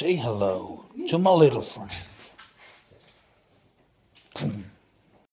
Say hello to my little friend.